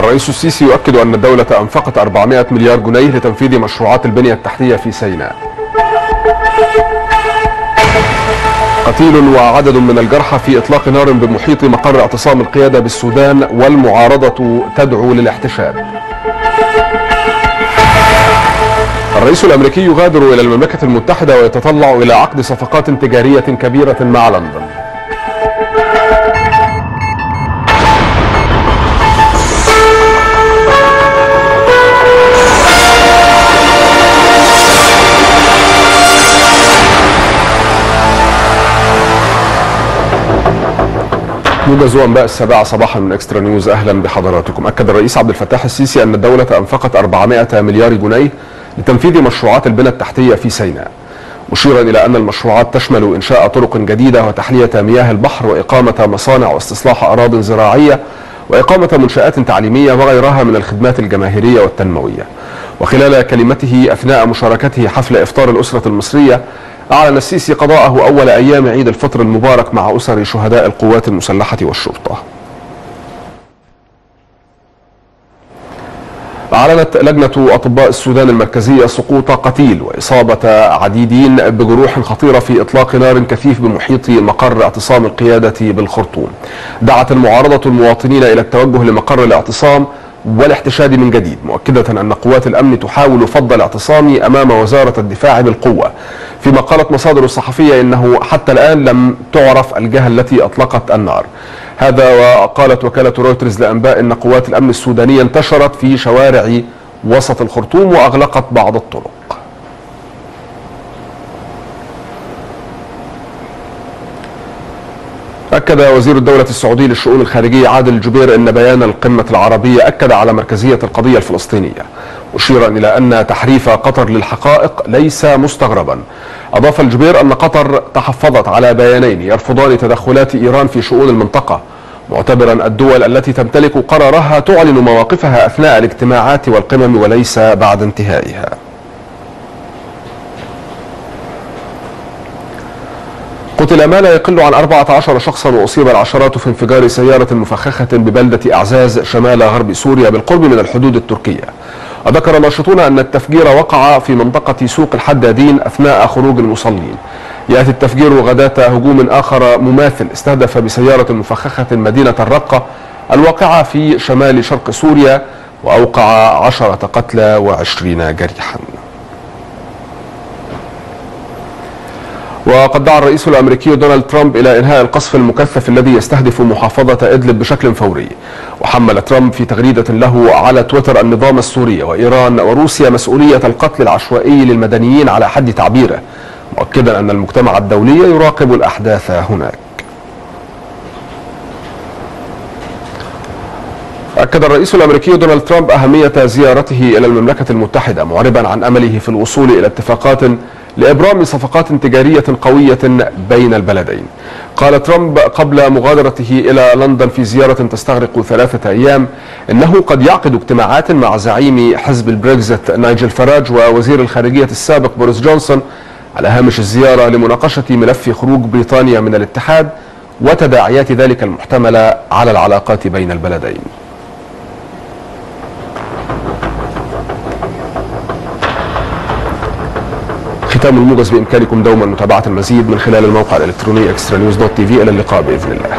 الرئيس السيسي يؤكد أن الدولة أنفقت 400 مليار جنيه لتنفيذ مشروعات البنية التحتية في سيناء. قتيل وعدد من الجرحى في إطلاق نار بمحيط مقر اعتصام القيادة بالسودان والمعارضة تدعو للاحتشاد. الرئيس الأمريكي يغادر إلى المملكة المتحدة ويتطلع إلى عقد صفقات تجارية كبيرة مع لندن. موجز أنباء السابعة صباحا من اكسترا نيوز أهلا بحضراتكم. أكد الرئيس عبد الفتاح السيسي أن الدولة أنفقت 400 مليار جنيه لتنفيذ مشروعات البنى التحتية في سيناء. مشيرا إلى أن المشروعات تشمل إنشاء طرق جديدة وتحلية مياه البحر وإقامة مصانع واستصلاح اراض زراعية وإقامة منشآت تعليمية وغيرها من الخدمات الجماهيرية والتنموية. وخلال كلمته أثناء مشاركته حفل إفطار الأسرة المصرية أعلن السيسي قضاءه أول أيام عيد الفطر المبارك مع أسر شهداء القوات المسلحة والشرطة. أعلنت لجنة أطباء السودان المركزية سقوط قتيل وإصابة عديدين بجروح خطيرة في إطلاق نار كثيف بمحيط مقر اعتصام القيادة بالخرطوم. دعت المعارضة المواطنين إلى التوجه لمقر الاعتصام والاحتشاد من جديد مؤكدة أن قوات الأمن تحاول فض الاعتصام أمام وزارة الدفاع بالقوة. فيما قالت مصادر الصحفية إنه حتى الآن لم تعرف الجهة التي أطلقت النار. هذا وقالت وكالة رويترز لأنباء أن قوات الأمن السودانية انتشرت في شوارع وسط الخرطوم وأغلقت بعض الطرق. أكد وزير الدولة السعودي للشؤون الخارجية عادل الجبير أن بيان القمة العربية أكد على مركزية القضية الفلسطينية مشيرا إلى أن تحريف قطر للحقائق ليس مستغربا. أضاف الجبير أن قطر تحفظت على بيانين يرفضان تدخلات إيران في شؤون المنطقة معتبرا الدول التي تمتلك قرارها تعلن مواقفها أثناء الاجتماعات والقمم وليس بعد انتهائها. قتل ما لا يقل عن 14 شخصا وأصيب العشرات في انفجار سيارة مفخخة ببلدة أعزاز شمال غرب سوريا بالقرب من الحدود التركية. وذكر ناشطون أن التفجير وقع في منطقة سوق الحدادين أثناء خروج المصلين. يأتي التفجير غداة هجوم آخر مماثل استهدف بسيارة مفخخة مدينة الرقة الواقعة في شمال شرق سوريا وأوقع عشرة قتلى وعشرين جريحاً. وقد دعا الرئيس الأمريكي دونالد ترامب إلى إنهاء القصف المكثف الذي يستهدف محافظة إدلب بشكل فوري. وحمل ترامب في تغريدة له على تويتر النظام السوري وإيران وروسيا مسؤولية القتل العشوائي للمدنيين على حد تعبيره مؤكدا أن المجتمع الدولي يراقب الأحداث هناك. أكد الرئيس الأمريكي دونالد ترامب أهمية زيارته إلى المملكة المتحدة معربا عن أمله في الوصول إلى اتفاقات لإبرام صفقات تجارية قوية بين البلدين. قال ترامب قبل مغادرته إلى لندن في زيارة تستغرق ثلاثة أيام إنه قد يعقد اجتماعات مع زعيم حزب البريكزت نايجل فراج ووزير الخارجية السابق بوريس جونسون على هامش الزيارة لمناقشة ملف خروج بريطانيا من الاتحاد وتداعيات ذلك المحتملة على العلاقات بين البلدين. ختام الموجز بإمكانكم دوما متابعة المزيد من خلال الموقع الإلكتروني اكسترا نيوز dot TV إلى اللقاء بإذن الله.